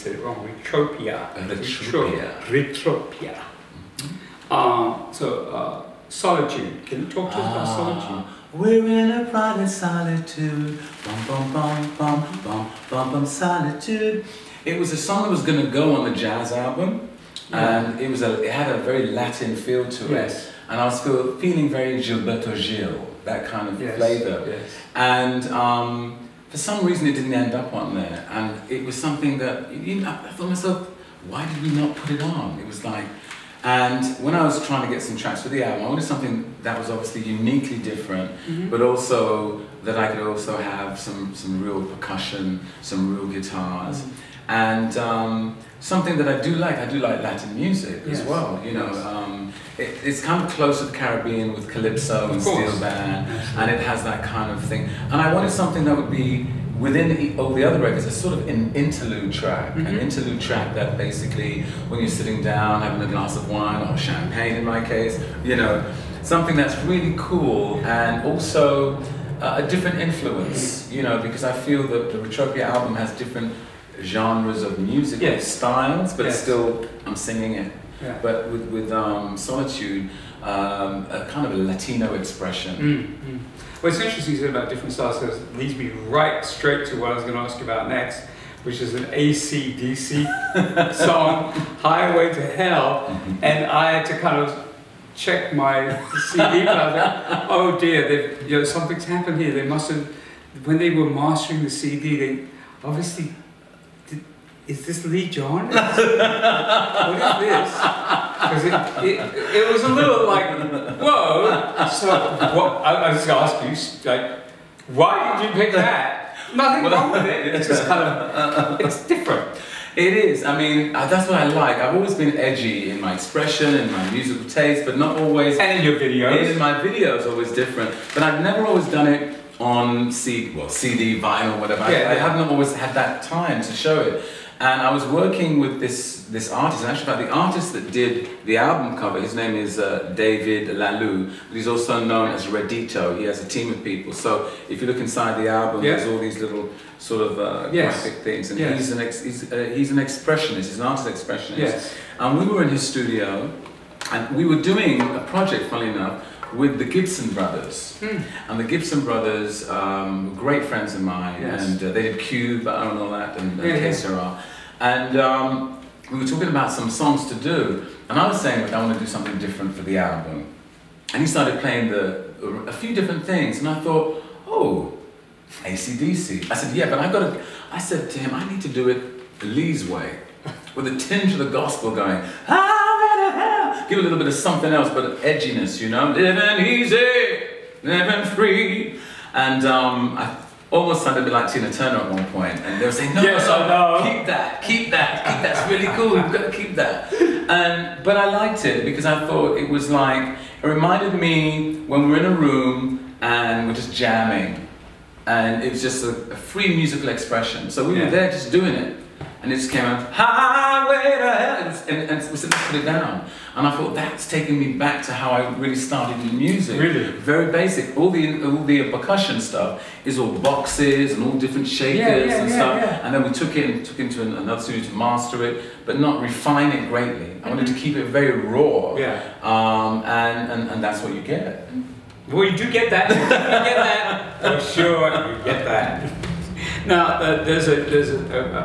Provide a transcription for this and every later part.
said it wrong, Retropia. Retropia. Retropia. Um, so, uh, solitude. Can you talk to us about Ah, solitude? We're in a private solitude. Bum bum bum bum bum bum bum solitude. It was a song that was going to go on the jazz album, Yeah. and it was a it had a very Latin feel to it, and I was feel, feeling very Gilberto Gil, that kind of Yes. flavor. Yes. And um, for some reason, it didn't end up on there. And it was something that, you know, I thought myself, why did we not put it on? It was like, and when I was trying to get some tracks for the album, I wanted something that was obviously uniquely different, Mhm. but also that I could also have some, some real percussion, some real guitars. Mm. And um, something that I do like, I do like Latin music as well. You know, Yes. um, it's kind of close to the Caribbean with calypso and steel band, and it has that kind of thing. And I wanted something that would be within all the other records, a sort of an interlude track, an Mhm. interlude track that basically, when you're sitting down having a glass of wine or champagne, in my case, you know, something that's really cool and also uh, a different influence, you know, because I feel that the Retropia album has different genres of music Yes. styles, but it's still I'm singing it. Yeah. But with with um, Solitude, um, a kind of a Latino expression. Mm, mm. Well, it's interesting you said about different styles because it leads me right straight to what I was going to ask you about next, which is an ACDC song, Highway to Hell. And I had to kind of check my CD, but I was like, oh dear, they've- you know, something's happened here. They must have, when they were mastering the CD, they obviously, is this Leee John? what is this? Because it, it, it was a little like, whoa. So, what, I, I was just going to ask you, like, why did you pick that? Nothing wrong with it. It's just kind of, it's different. It is. I mean, uh, that's what I like. I've always been edgy in my expression and my musical taste, but not always. And in your And in videos. my videos, always different. But I've never always done it on CD, well, CD, vinyl, whatever. I, Yeah, I yeah. haven't always had that time to show it. And I was working with this this artist, and actually, the artist that did the album cover, his name is uh, David Lalou, but he's also known as Redito. He has a team of people. So if you look inside the album, Yeah. there's all these little sort of uh, Yes. graphic things, and Yes. he's an ex, he's, uh, he's an expressionist. He's an artist expressionist. Yes. And we were in his studio, and we were doing a project, funnily enough, with the Gibson brothers. Hmm. And the Gibson brothers, um, were great friends of mine, Yes. and uh, they did Cuba and all that, and, and Yeah, yeah. And um, we were talking about some songs to do, and I was saying that I want to do something different for the album. And he started playing the, a few different things, and I thought, oh, ACDC. I said, yeah, but I got to, I said to him, I need to do it Lee's way, with a tinge of the gospel going, "Highway to hell." Give a little bit of something else, but edginess, you know, living easy, living free. And um, I almost sounded a bit like Tina Turner at one point, and they were saying, no, Yes, no, I know. keep that, keep that, keep that's really cool, you've got to keep that. And, but I liked it because I thought it was like, it reminded me when we're in a room and we're just jamming, and it was just a, a free musical expression. So we Yeah. were there just doing it. And it just came out, highway to hell, and, and, we said, let's put it down. And I thought, that's taking me back to how I really started in music. Really? Very basic. All the, all the percussion stuff is all boxes and all different shakers Yeah, yeah, and yeah, stuff. And then we took it and took it into another studio to master it, but not refine it greatly. I wanted to keep it very raw. Yeah. Um, and, and, and that's what you get. Well, you do get that. You get that. For sure, you get that. Now, uh, there's a, there's a,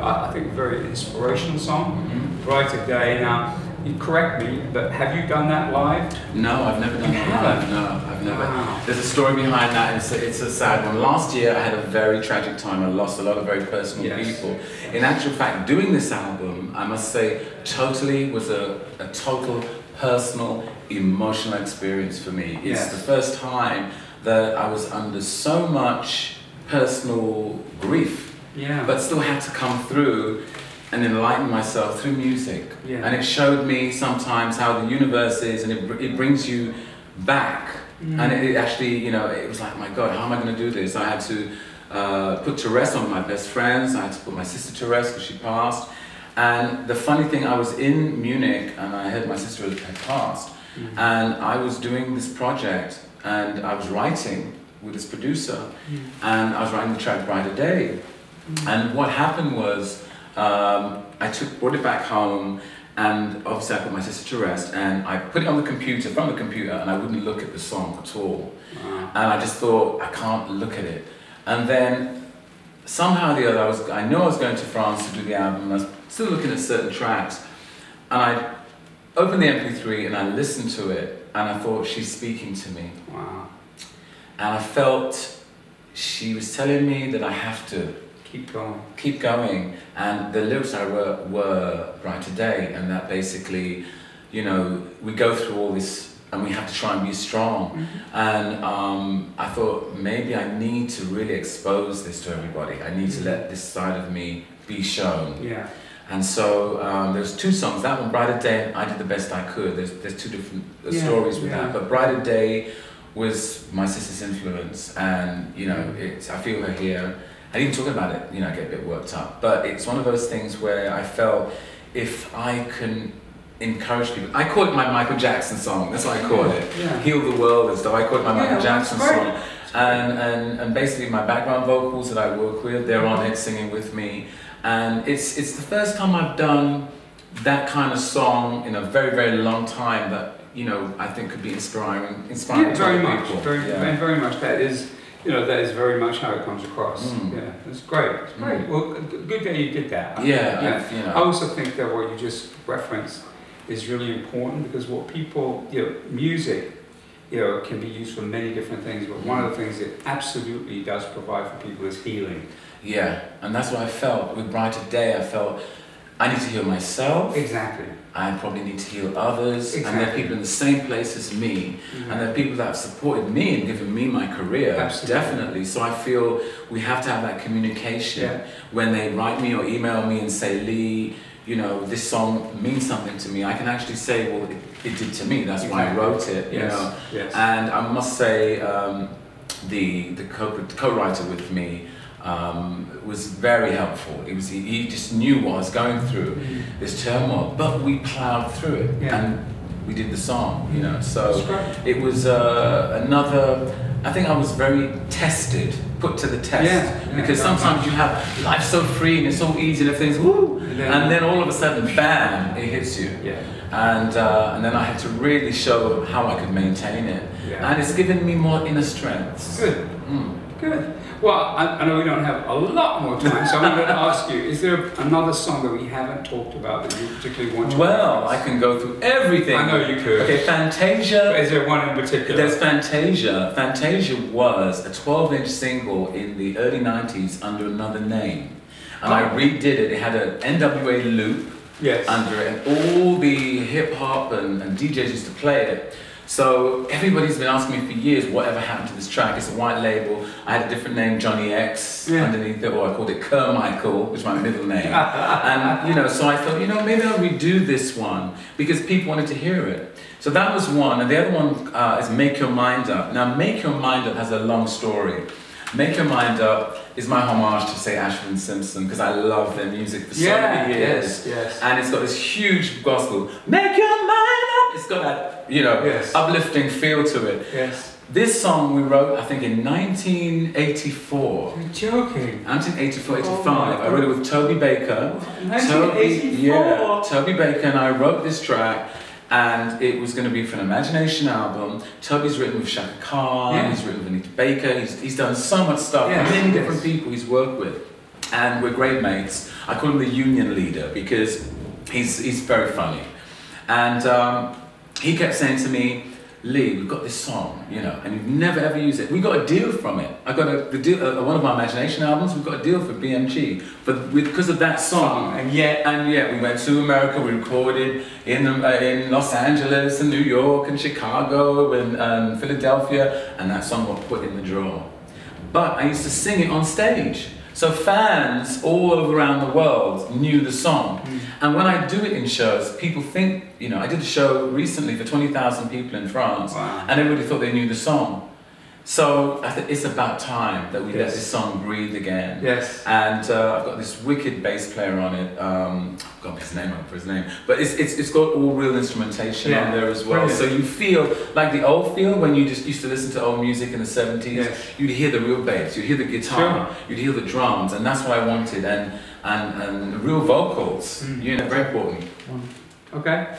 a, I think, a very inspirational song, Mm-hmm. Brighter Day. Now, you correct me, but have you done that live? No, I've never done You that. haven't? No, I've never. Wow. There's a story behind that. It's a, it's a sad one. Last year, I had a very tragic time. I lost a lot of very personal Yes. people. In actual fact, doing this album, I must say, totally was a, a total personal, emotional experience for me. It's Yes. the first time that I was under so much personal grief Yeah. but still had to come through and enlighten myself through music. Yeah. And it showed me sometimes how the universe is, and it, it brings you back. Mm. And it, it actually, you know, it was like, my God, how am I going to do this? I had to uh, put to rest one of my best friends. I had to put my sister to rest because she passed. And the funny thing, I was in Munich and I heard my sister had had passed. Mm. And I was doing this project and I was writing with this producer and I was writing the track Brighter Day. And what happened was, um, I took brought it back home, and obviously I put my sister to rest, and I put it on the computer, from the computer, and I wouldn't look at the song at all. Wow. And I just thought I can't look at it. And then somehow or the other, I was I knew I was going to France to do the album. And I was still looking at certain tracks, and I opened the MP3 and I listened to it, and I thought she's speaking to me, Wow. And I felt she was telling me that I have to Keep going. keep going. And the lyrics I wrote were Brighter Day, and that basically, you know, we go through all this and we have to try and be strong. And um, I thought maybe I need to really expose this to everybody. I need to let this side of me be shown. Yeah. And so um, there's two songs. That one, Brighter Day, I did the best I could. There's, there's two different uh, Yeah, stories with yeah. that. But Brighter Day was my sister's influence, and you know, it's I feel her here. And even talking about it, you know, I get a bit worked up. But it's one of those things where I felt if I can encourage people, I call it my Michael Jackson song. That's what I call it. Yeah. Heal the world and stuff. I call it my Yeah, Michael Jackson song. And, and, and basically my background vocals that I work with, they're on it singing with me. And it's, it's the first time I've done that kind of song in a very, very long time that, you know, I think could be inspiring, inspiring Yeah, very much. Very, yeah. and very much. That is, you know, that is very much how it comes across. Mm. Yeah, it's great. It's great. Mm. Well, good that you did that. yeah, yeah. I, you I also think that what you just referenced is really important because what people, you know, music, you know, can be used for many different things. But one of the things it absolutely does provide for people is healing. Yeah, and that's what I felt with Brighter Day. I felt I need to heal myself. Exactly. I probably need to heal others. Exactly. And there are people in the same place as me. And there are people that have supported me and given me my career, Absolutely. definitely. So I feel we have to have that communication. Yeah. When they write me or email me and say, Lee, you know, this song means something to me, I can actually say, well, it, it did to me. That's why I wrote it, you yes. know. Yes. And I must say, um, the the co- co-writer with me um, was very helpful. It was he, he just knew what I was going through, this turmoil, but we plowed through it Yeah. and we did the song, you know. So it was uh, another. I think I was very tested, put to the test, Yeah, yeah, because sometimes you have life so free and it's so easy and everything's woo, And then- and then all of a sudden, bam, it hits you Yeah. and uh, and then I had to really show how I could maintain it, and it's given me more inner strength. Good. Mm. Good. Well, I, I know we don't have a lot more time, so I'm going to ask you: Is there another song that we haven't talked about that you particularly want to? Well, I can go through everything. I know you could. Okay, Fantasia. Is there one in particular? There's Fantasia. Fantasia was a 12-inch single in the early 90s under another name, and I Oh. redid it. It had an NWA loop yes. under it, and all the hip hop and, and DJs used to play it. So everybody's been asking me for years, whatever happened to this track? It's a white label. I had a different name, Johnny X, Yeah. underneath it, or I called it Kermichael, which is my middle name. and you know, so I thought, you know, maybe I'll redo this one because people wanted to hear it. So that was one, and the other one uh, is Make Your Mind Up. Now, Make Your Mind Up has a long story. Make Your Mind Up is my homage to say Ashford and Simpson because I love their music for so yeah. many years Yes. Yes. and it's got this huge gospel. Make your. It's got that you know Yes. uplifting feel to it. yes. This song we wrote, I think, in 1984. You're joking. 1984, Oh 85. my I wrote it with Toby Baker. Toby, 1984. yeah, Toby Baker and I wrote this track, and it was going to be for an Imagination album. Toby's written with Chaka Khan, Yeah. he's written with Anita Baker, he's, he's done so much stuff, Yes, many different people he's worked with. And we're great mates. I call him the union leader because he's, he's very funny. And um, he kept saying to me, Lee, we've got this song, you know, and you've never ever used it. We got a deal from it. I got a the deal, uh, one of my imagination albums. We got a deal for BMG, but because of that song, And yet, and yet we went to America. We recorded in uh, in Los Angeles and New York and Chicago and um, Philadelphia, and that song got put in the drawer. But I used to sing it on stage. So fans all over around the world knew the song. Hmm. And when I do it in shows, people think, you know, I did a show recently for 20,000 people in France, Wow. and everybody thought they knew the song. So I think it's about time that we let this song breathe again. yes. And uh, I've got this wicked bass player on it. Um, I've got his name up for his name, but it's, it's, it's got all real instrumentation Yeah, on there as well. brilliant. So you feel like the old feel when you just used to listen to old music in the 70s. Yes. You'd hear the real bass, you'd hear the guitar, you'd hear the drums, and that's what I wanted. And and, and real vocals. Mm. You know, very important. Okay.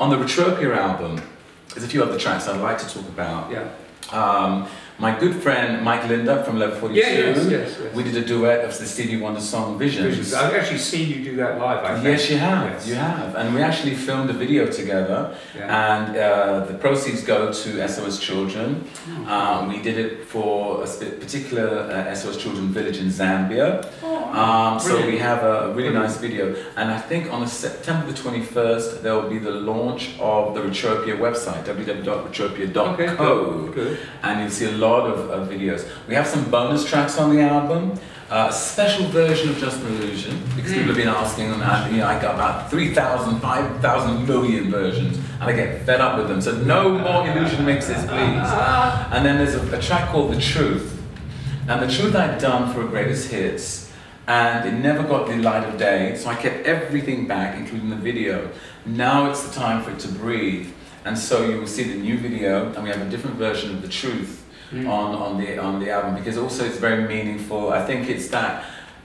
On the Retropia album, there's a few other tracks I'd like to talk about. Yeah. Um, my good friend Mike Lindup from Level 42. Yeah, yes, yes, yes. We did a duet of the Stevie Wonder song Visions. Visions. I've actually seen you do that live. I think. Yes, you have. Yes. You have. And we actually filmed a video together, Yeah. and uh, the proceeds go to SOS Children. Oh. Um, we did it for a particular uh, SOS Children village in Zambia. Oh, Um, so we have a really Brilliant. nice video, and I think on the September the 21st there will be the launch of the Retropia website, www.retropia.co, Okay, good. good. and you'll see a lot of, of videos. We have some bonus tracks on the album. Uh, a special version of Just an Illusion because Mm. people have been asking, and I, you know, I got about 3,000, 5,000 million versions, and I get fed up with them. So no more illusion mixes, please. And then there's a, a track called The Truth. And The Truth I'd done for a greatest hits, and it never got the light of day, so I kept everything back, including the video. Now it's the time for it to breathe. And so you will see the new video, and we have a different version of The Truth Mm. on, on, the, on the album, because also it's very meaningful. I think it's that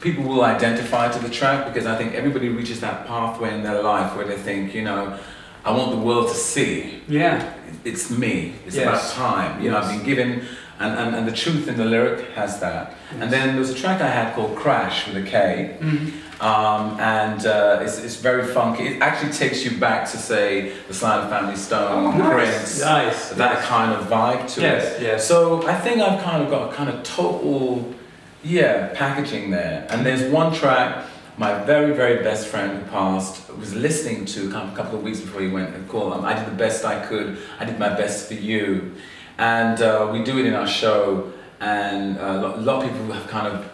people will identify to the track, because I think everybody reaches that pathway in their life where they think, you know, I want the world to see Yeah. it's me. It's Yes. about time. You know, I've been given, and, and, and the truth in the lyric has that. And then there was a track I had called Crash with a K, Mm. um, and uh, it's, it's very funky. It actually takes you back to, say, the Sly and the Family Stone, Prince, Nice. that kind of vibe to Yes, it. yes. So I think I've kind of got a kind of total, yeah, packaging there. And there's one track my very, very best friend who passed was listening to a couple of weeks before he went and called. Um, I did the best I could. I did my best for you, and uh, we do it in our show. And uh, a lot- of people have kind of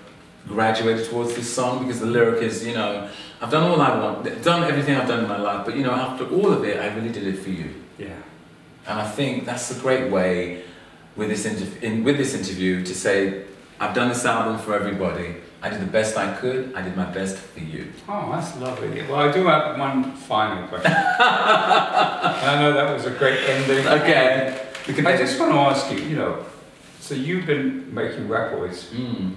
graduated towards this song because the lyric is, you know, I've done all I want, done everything I've done in my life, but you know, after all of it, I really did it for you. Yeah. And I think that's a great way with this, in, with this interview to say, I've done this album for everybody. I did the best I could. I did my best for you. Oh, that's lovely. Well, I do have one final question. I know that was a great ending. Okay. I just want to ask you, you know, so you've been making records Mm.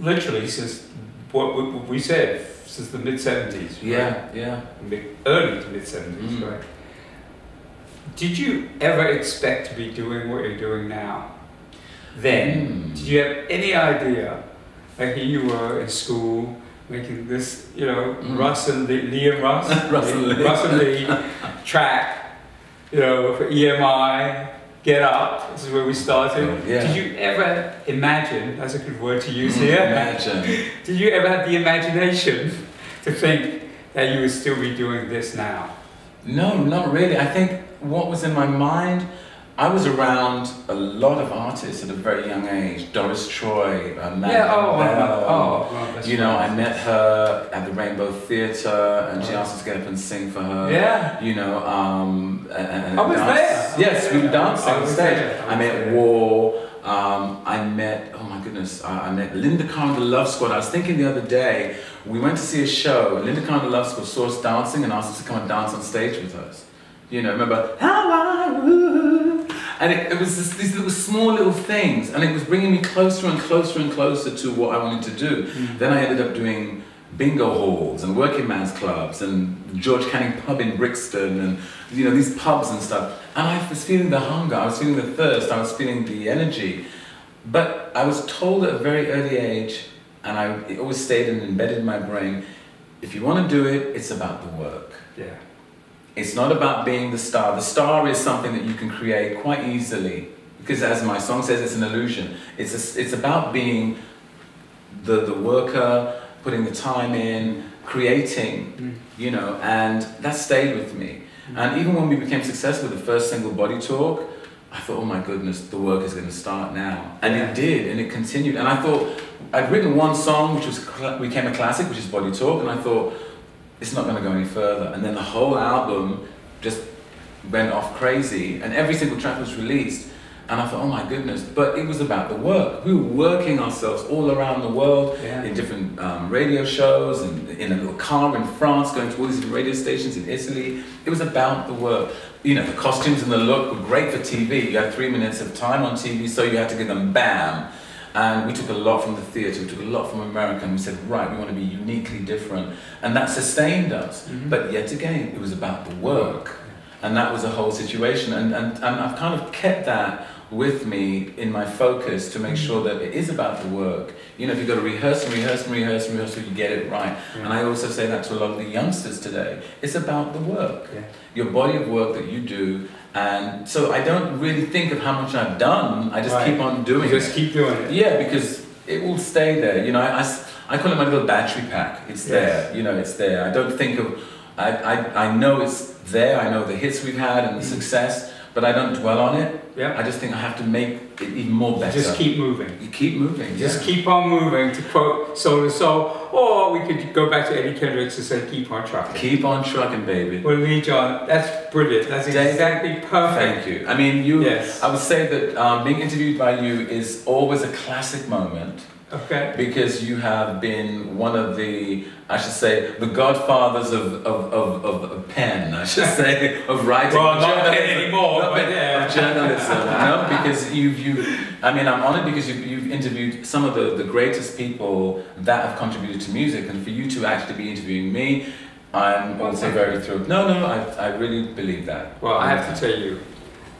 literally since what we, said, since the mid 70s. Yeah, yeah. Mid, early to mid 70s, Mm. right? Did you ever expect to be doing what you're doing now? Then, Mm. did you have any idea? Like here you were in school making this, you know, Mm. Russ and Lee, Lee and Russ, Russ and Lee. Russ and Lee track, you know, for EMI, Get Up. This is where we started. Oh, yeah. Did you ever imagine? That's a good word to use here. Imagine. Did you ever have the imagination to think that you would still be doing this now? No, not really. I think what was in my mind, I was around a lot of artists at a very young age. Doris Troy, uh, yeah, oh, one of my- Bell. oh, well, You know, I met her at the Rainbow Theatre, and she Oh. asked us to get up and sing for her. Yeah. You know, um, I was there. Yes, we danced I on stage. I I met. War. Um, I met, oh my goodness, I, I met Linda Carr the Love Squad. I was thinking the other day, we went to see a show. Linda Carr the Love Squad saw us dancing and asked us to come and dance on stage with us. You know, remember? How I. And it, it was this, these little small little things, and it was bringing me closer and closer and closer to what I wanted to do. Mm. Then I ended up doing bingo halls and working man's clubs and George Canning pub in Brixton and you know these pubs and stuff. And I was feeling the hunger, I was feeling the thirst, I was feeling the energy. But I was told at a very early age, and I it always stayed and embedded in my brain, if you want to do it, it's about the work. Yeah. It's not about being the star. The star is something that you can create quite easily because, as my song says, it's an illusion. It's, a, it's about being the, the worker, putting the time in, creating, Mm. you know, and that stayed with me. And even when we became successful with the first single, Body Talk, I thought, oh my goodness, the work is going to start now. And Yeah. it did, and it continued. And I thought, I'd written one song which was became a classic, which is Body Talk, and I thought, it's not going to go any further. And then the whole album just went off crazy, and every single track was released. And I thought, oh my goodness, but it was about the work. We were working ourselves all around the world Yeah. in different um, radio shows and in a little car in France, going to all these radio stations in Italy. It was about the work. You know, the costumes and the look were great for TV. You had three minutes of time on TV, so you had to give them bam. And we took a lot from the theatre, we took a lot from America, and we said, right, we want to be uniquely different. And that sustained us. Mhm. But yet again, it was about the work. And that was a whole situation. And, and, and I've kind of kept that with me in my focus to make sure that it is about the work. You know, if you've got to rehearse and rehearse and rehearse and rehearse till you get it right. And I also say that to a lot of the youngsters today. It's about the work, Yeah. your body of work that you do. And so I don't really think of how much I've done. I just Right. keep on doing You just it. keep doing it. Yeah, because it will stay there. You know, I, I call it my little battery pack. It's Yes. there. You know, it's there. I don't think of. I, I, I know it's there. I know the hits we've had and the Mm. success, but I don't dwell on it. Yeah. I just think I have to make it even more better. Just keep moving. You keep moving. Just yeah. keep on moving, to quote Soul II Soul, or we could go back to Eddie Kendricks and say, keep on trucking. keep on trucking, baby. Well, Leee John, that's brilliant. That's Dave, exactly perfect. Thank you. I mean, you. Yes. I would say that um, being interviewed by you is always a classic moment. Okay. because you have been one of the, I should say, the godfathers of, of, of, of, pen, I should say, of writing. Well, not journalism. pen anymore, No, but yeah. of journalism. no, because you've, you, I mean, I'm honored because you've, you've interviewed some of the, the greatest people that have contributed to music, and for you to actually be interviewing me, I'm also very thrilled. No, no, I, I really believe that. Well, I have to tell you,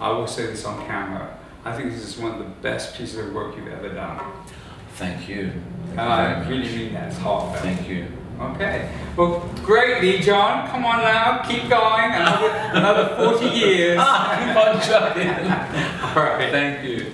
I will say this on camera. I think this is one of the best pieces of work you've ever done. Thank you. Thank And you really mean that. It's heartfelt. Thank you. Okay. Well, great, Leee John. Come on now. Keep going. Another, another 40 years. Ah, keep on trucking. All right. Thank you.